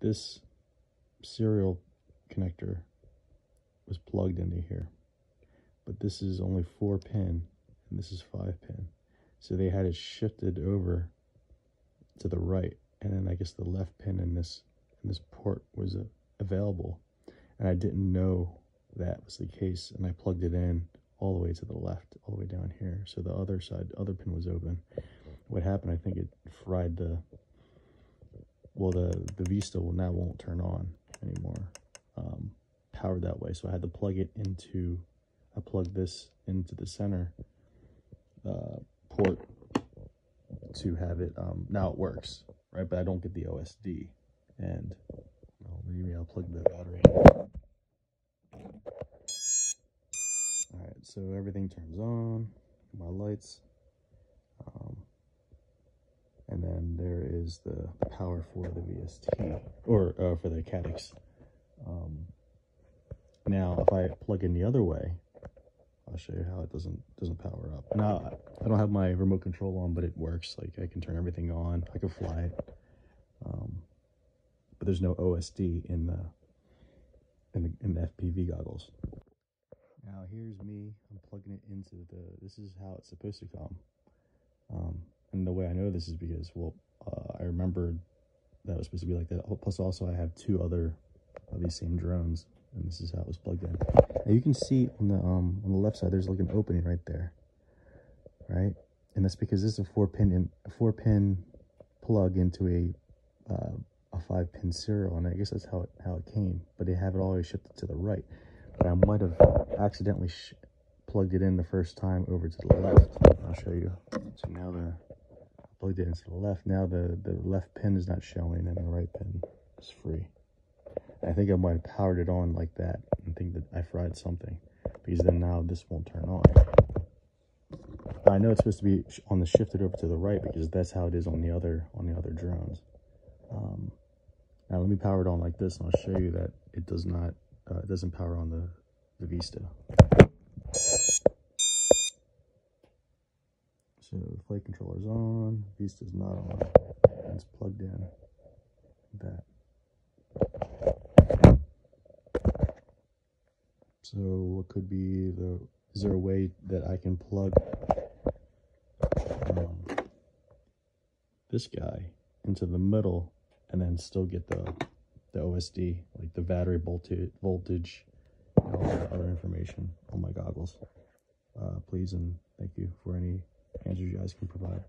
this serial connector was plugged into here. But this is only four pin and this is five pin. So they had it shifted over to the right. And then I guess the left pin in this in this port was uh, available. And I didn't know that was the case. And I plugged it in all the way to the left, all the way down here. So the other side, other pin was open. What happened, I think it fried the, well, the, the Vista will now won't turn on anymore. Um, powered that way. So I had to plug it into, I plugged this into the center uh, port to have it, um, now it works, right? But I don't get the OSD. And well, maybe I'll plug the battery in. All right, so everything turns on, my lights. And then there is the, power for the VST, or uh, for the Caddx. Um, now, if I plug in the other way, I'll show you how it doesn't doesn't power up. Now, I don't have my remote control on, but it works. Like, I can turn everything on. I can fly it. Um, but there's no OSD in the in the, in the FPV goggles. Now here's me, I'm plugging it into the, this is how it's supposed to come. Um, and the way I know this is because, well, uh, I remembered that was supposed to be like that. Oh, plus also I have two other of these same drones and this is how it was plugged in. Now you can see on the, um, on the left side, there's like an opening right there, right? And that's because this is a four pin in a four pin plug into a, uh, a five pin serial. And I guess that's how it, how it came, but they have it always shifted to the right. But I might have accidentally plugged it in the first time over to the left. I'll show you. So now the plugged it into the left. Now the, the left pin is not showing and the right pin is free. I think I might have powered it on like that and think that I fried something because then now this won't turn on. I know it's supposed to be on the shifted over to the right because that's how it is on the other on the other drones. Um, now let me power it on like this and I'll show you that it does not uh, it doesn't power on the, the Vista. So the flight controller is on, Vista is not on, and it's plugged in that. So what could be the, is there a way that I can plug um, this guy into the middle and then still get the the OSD, like the battery voltage, voltage, and all the other information on my goggles. Uh, please and thank you for any answers you guys can provide.